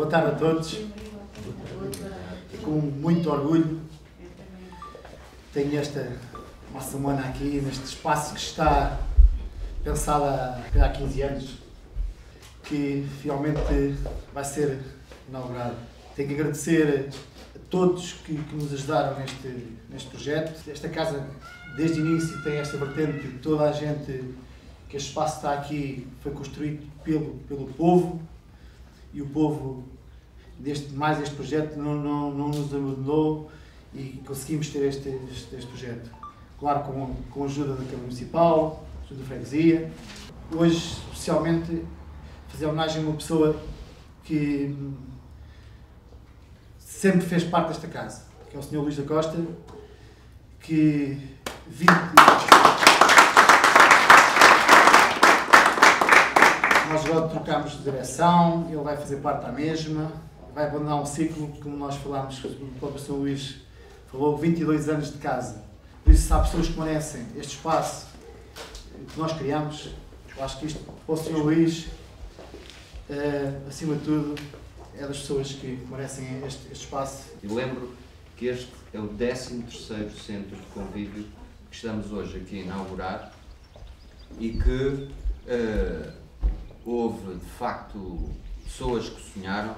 Boa tarde a todos. Com muito orgulho tenho esta uma semana aqui neste espaço que está pensado há 15 anos, que finalmente vai ser inaugurado. Tenho que agradecer a todos que, que nos ajudaram neste, neste projeto. Esta casa, desde o início, tem esta vertente de toda a gente que este espaço está aqui foi construído pelo, pelo povo e o povo, deste, mais este projeto, não, não, não nos abandonou e conseguimos ter este, este, este projeto. Claro, com, com a ajuda da Câmara Municipal, ajuda da Freguesia. Hoje, especialmente, fazer homenagem a uma pessoa que sempre fez parte desta casa, que é o Sr. Luís da Costa, que 20... Nós agora trocámos de direção, ele vai fazer parte da mesma, vai abandonar um ciclo, como nós falámos, o próprio Sr. Luís falou, 22 anos de casa. Por isso, se há pessoas que merecem este espaço que nós criamos, eu acho que isto, o Sr. Luís, uh, acima de tudo, é das pessoas que merecem este, este espaço. E lembro que este é o 13º Centro de Convívio que estamos hoje aqui a inaugurar e que uh, houve, de facto, pessoas que sonharam,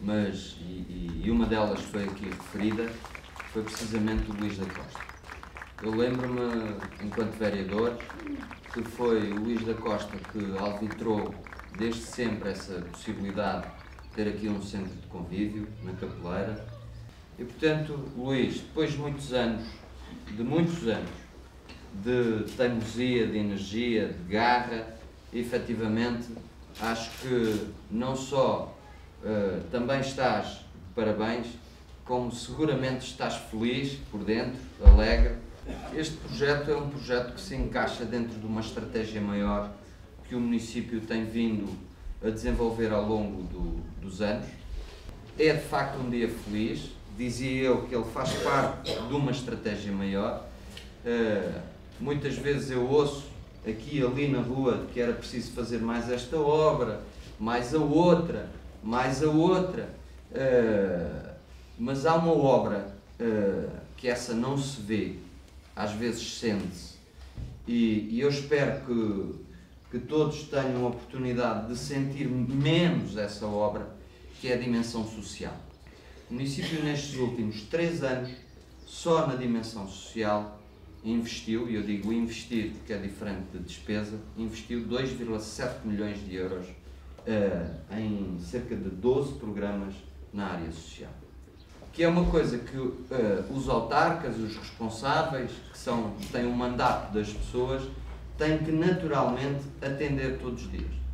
mas, e, e uma delas foi aqui referida, foi precisamente o Luís da Costa. Eu lembro-me, enquanto vereador, que foi o Luís da Costa que alvitrou desde sempre essa possibilidade de ter aqui um centro de convívio na Capeleira. E portanto, Luís, depois de muitos anos, de muitos anos, de teimosia, de energia, de garra, efetivamente, acho que não só uh, também estás de parabéns, como seguramente estás feliz por dentro, alegre. Este projeto é um projeto que se encaixa dentro de uma estratégia maior que o município tem vindo a desenvolver ao longo do, dos anos. É de facto um dia feliz, dizia eu que ele faz parte de uma estratégia maior. Uh, muitas vezes eu ouço aqui ali na rua que era preciso fazer mais esta obra, mais a outra, mais a outra. Uh, mas há uma obra uh, que essa não se vê, às vezes sente-se, e, e, eu espero que, que todos tenham a oportunidade de sentir menos essa obra, que é a dimensão social. O município, nestes últimos três anos, só na dimensão social, investiu, e eu digo investir porque é diferente de despesa, investiu 2,7 milhões de euros uh, em cerca de 12 programas na área social que é uma coisa que uh, os autarcas, os responsáveis, que são, têm um mandato das pessoas, têm que naturalmente atender todos os dias.